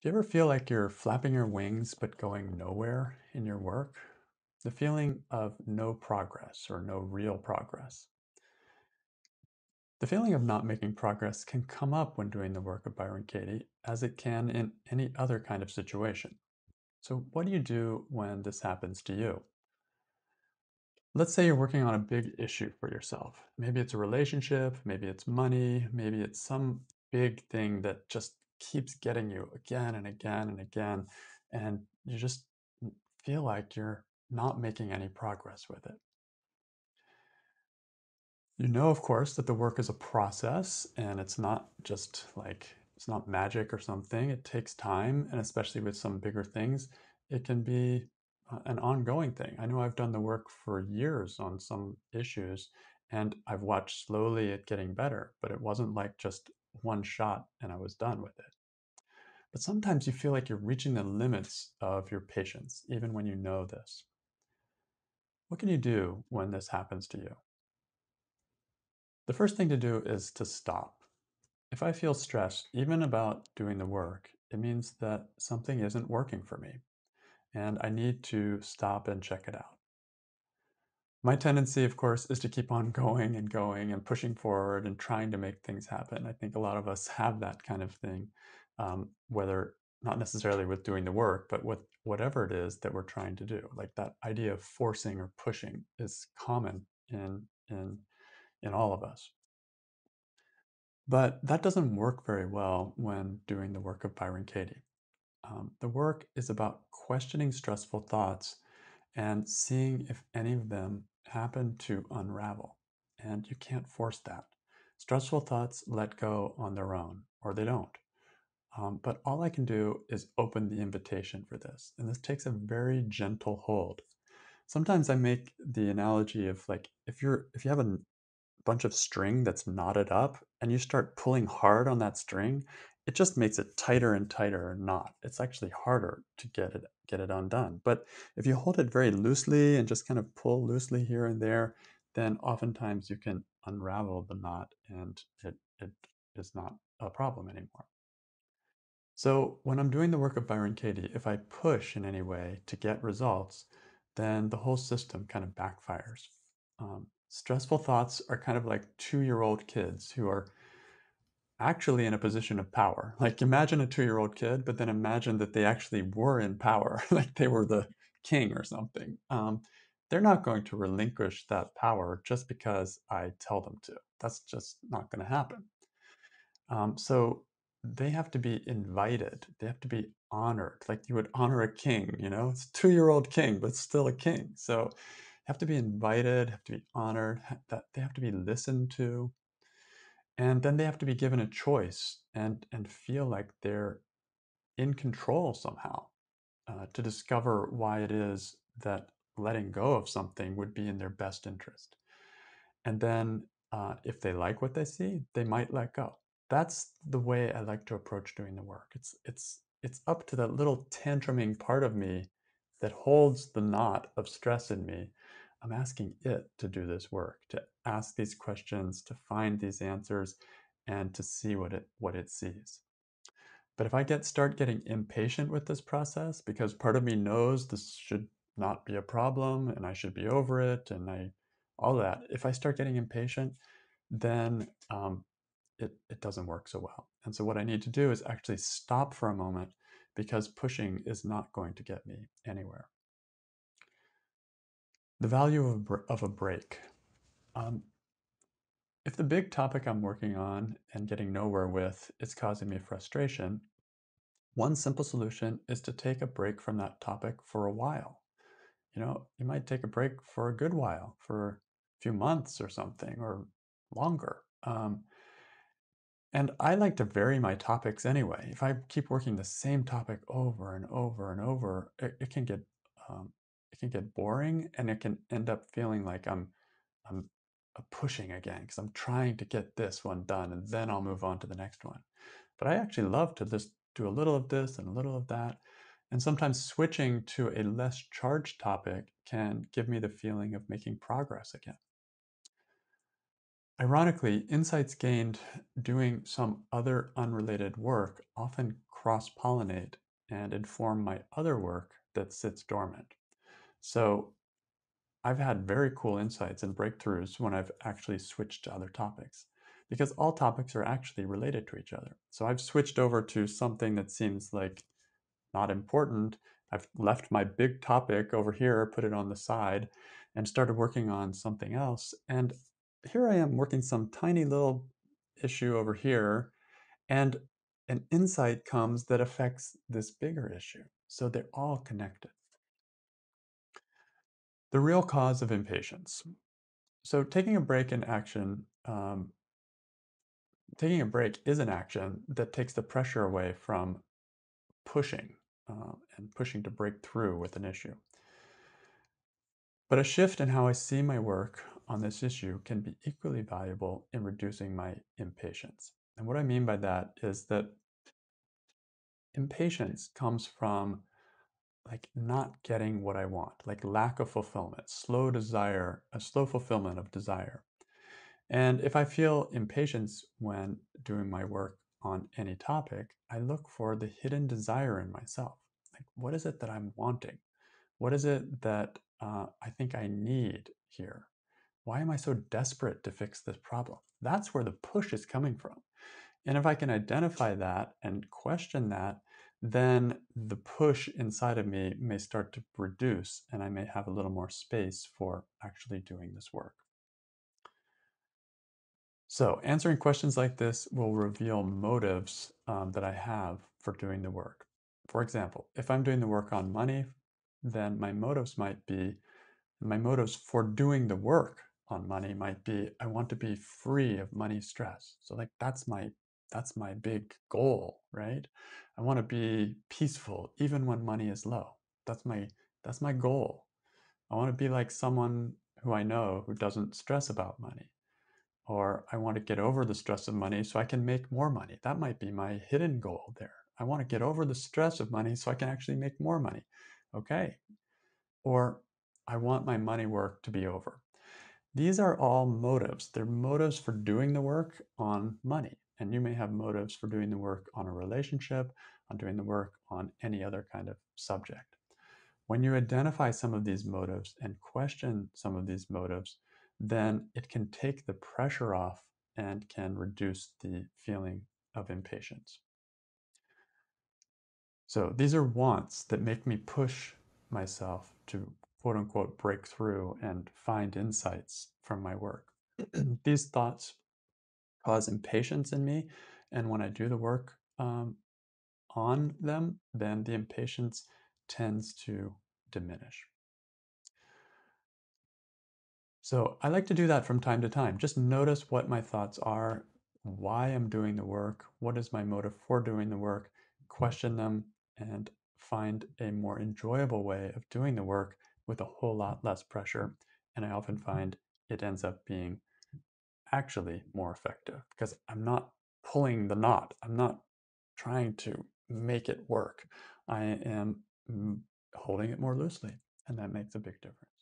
Do you ever feel like you're flapping your wings but going nowhere in your work? The feeling of no progress or no real progress. The feeling of not making progress can come up when doing the work of Byron Katie, as it can in any other kind of situation. So, what do you do when this happens to you? Let's say you're working on a big issue for yourself. Maybe it's a relationship, maybe it's money, maybe it's some big thing that just keeps getting you again and again and again. And you just feel like you're not making any progress with it. You know, of course, that the work is a process and it's not just like it's not magic or something. It takes time, and especially with some bigger things, it can be an ongoing thing. I know I've done the work for years on some issues, and I've watched slowly it getting better, but it wasn't like just one shot and I was done with it. But sometimes you feel like you're reaching the limits of your patience, even when you know this. What can you do when this happens to you? The first thing to do is to stop. If I feel stressed, even about doing the work, it means that something isn't working for me, and I need to stop and check it out. My tendency, of course, is to keep on going and going and pushing forward and trying to make things happen. I think a lot of us have that kind of thing um, whether not necessarily with doing the work, but with whatever it is that we're trying to do. Like that idea of forcing or pushing is common in in in all of us. But that doesn't work very well when doing the work of Byron Katie. Um, the work is about questioning stressful thoughts and seeing if any of them happen to unravel. And you can't force that. Stressful thoughts let go on their own, or they don't. Um, but all I can do is open the invitation for this. And this takes a very gentle hold. Sometimes I make the analogy of like if you're if you have a bunch of string that's knotted up and you start pulling hard on that string, it just makes it tighter and tighter knot. It's actually harder to get it get it undone. But if you hold it very loosely and just kind of pull loosely here and there, then oftentimes you can unravel the knot and it, it is not a problem anymore. So when I'm doing the work of Byron Katie, if I push in any way to get results, then the whole system kind of backfires. Um, stressful thoughts are kind of like two-year-old kids who are actually in a position of power. Like imagine a two-year-old kid, but then imagine that they actually were in power, like they were the king or something. Um, they're not going to relinquish that power just because I tell them to. That's just not going to happen. Um, so they have to be invited. They have to be honored, like you would honor a king. You know, it's a two year old king, but still a king. So have to be invited, have to be honored, that they have to be listened to, and then they have to be given a choice and and feel like they're in control somehow uh, to discover why it is that letting go of something would be in their best interest. And then uh, if they like what they see, they might let go that's the way I like to approach doing the work. It's it's it's up to that little tantruming part of me that holds the knot of stress in me. I'm asking it to do this work, to ask these questions, to find these answers, and to see what it what it sees. But if I get start getting impatient with this process because part of me knows this should not be a problem and I should be over it and I all that, if I start getting impatient, then um, it, it doesn't work so well. And so what I need to do is actually stop for a moment because pushing is not going to get me anywhere. The value of, of a break. Um, if the big topic I'm working on and getting nowhere with is causing me frustration, one simple solution is to take a break from that topic for a while. You know, you might take a break for a good while, for a few months or something, or longer. Um, and I like to vary my topics anyway. If I keep working the same topic over and over and over, it, it can get um, it can get boring, and it can end up feeling like I'm I'm uh, pushing again because I'm trying to get this one done, and then I'll move on to the next one. But I actually love to just do a little of this and a little of that, and sometimes switching to a less charged topic can give me the feeling of making progress again. Ironically, insights gained doing some other unrelated work often cross pollinate and inform my other work that sits dormant. So I've had very cool insights and breakthroughs when I've actually switched to other topics because all topics are actually related to each other. So I've switched over to something that seems like not important. I've left my big topic over here, put it on the side, and started working on something else. And here I am working some tiny little issue over here, and an insight comes that affects this bigger issue. So they're all connected. The real cause of impatience. So taking a break in action, um, taking a break is an action that takes the pressure away from pushing uh, and pushing to break through with an issue. But a shift in how I see my work on this issue can be equally valuable in reducing my impatience. And what I mean by that is that impatience comes from like not getting what I want, like lack of fulfillment, slow desire, a slow fulfillment of desire. And if I feel impatience when doing my work on any topic, I look for the hidden desire in myself. Like, what is it that I'm wanting? What is it that uh, I think I need here? Why am I so desperate to fix this problem? That's where the push is coming from. And if I can identify that and question that, then the push inside of me may start to reduce and I may have a little more space for actually doing this work. So answering questions like this will reveal motives um, that I have for doing the work. For example, if I'm doing the work on money, then my motives might be, my motives for doing the work on money might be, I want to be free of money stress. So like that's my that's my big goal, right? I want to be peaceful even when money is low. That's my that's my goal. I want to be like someone who I know who doesn't stress about money. Or I want to get over the stress of money so I can make more money. That might be my hidden goal there. I want to get over the stress of money so I can actually make more money. Okay. Or I want my money work to be over. These are all motives. They're motives for doing the work on money. And you may have motives for doing the work on a relationship, on doing the work on any other kind of subject. When you identify some of these motives and question some of these motives, then it can take the pressure off and can reduce the feeling of impatience. So these are wants that make me push myself to quote unquote break through and find insights from my work. these thoughts cause impatience in me. And when I do the work um, on them, then the impatience tends to diminish. So I like to do that from time to time. Just notice what my thoughts are, why I'm doing the work, what is my motive for doing the work, question them, and find a more enjoyable way of doing the work with a whole lot less pressure. And I often find it ends up being actually more effective because I'm not pulling the knot. I'm not trying to make it work. I am mm, holding it more loosely, and that makes a big difference.